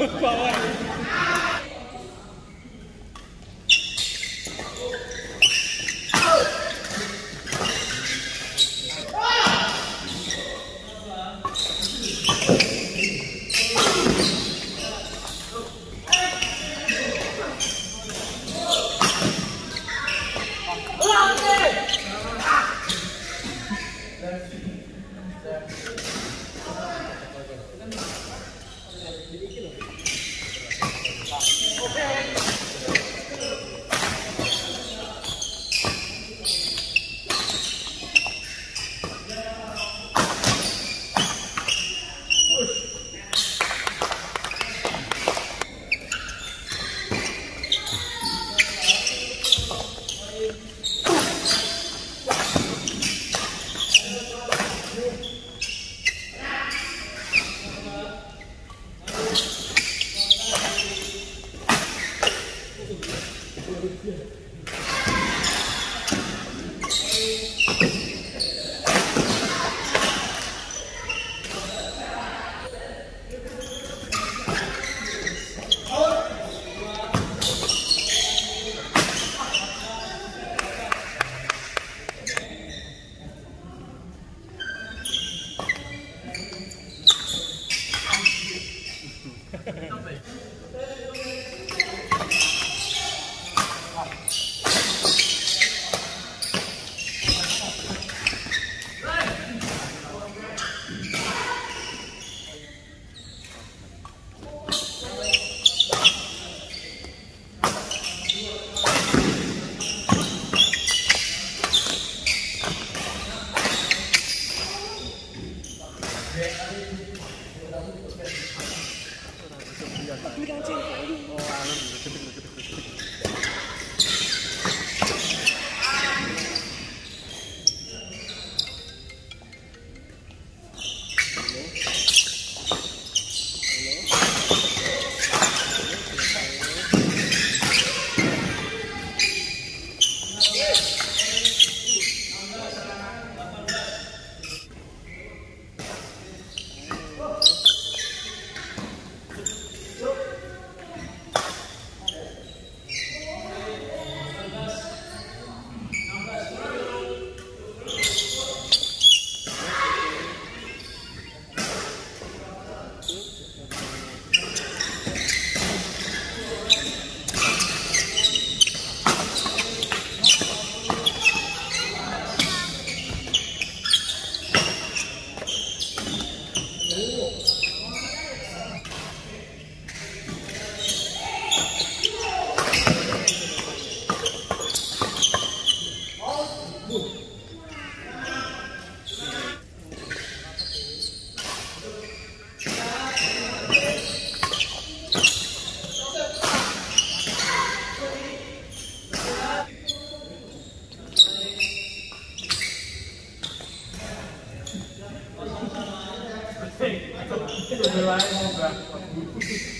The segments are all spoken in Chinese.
东北。Hey, I told you, I told you, I told you,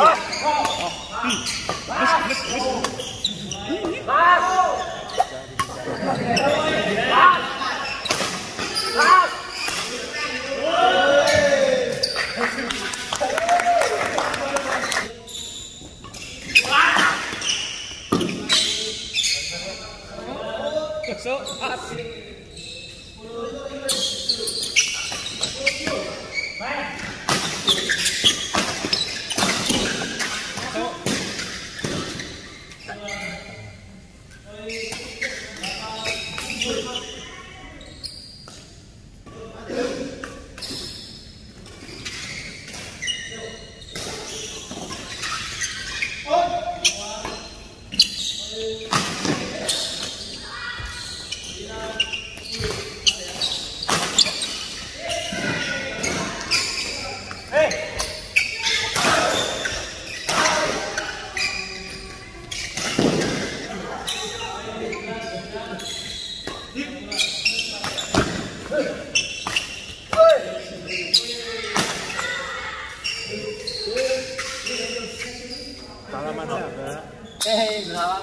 气。好，嗯，没事没事没事。走，阿、啊、斌。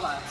Pak?